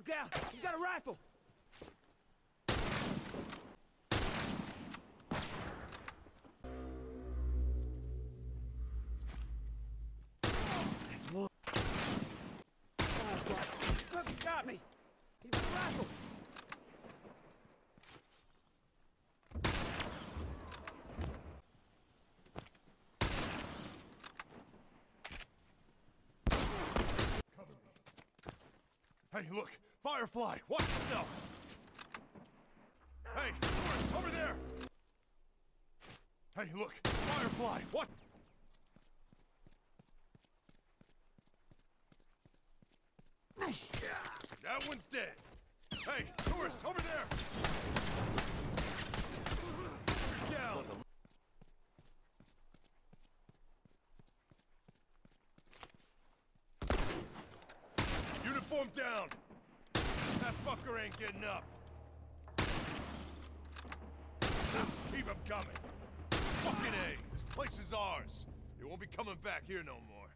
Look out! He's got a rifle! That's one. Oh, he got me! He's got a rifle! Hey, look! Firefly! Watch yourself! Hey, over there! Hey, look! Firefly! What? That one's dead! Hey, tourist, over there! You're down! Uniform down! That fucker ain't getting up! Keep him coming! Fucking A! This place is ours! He won't be coming back here no more.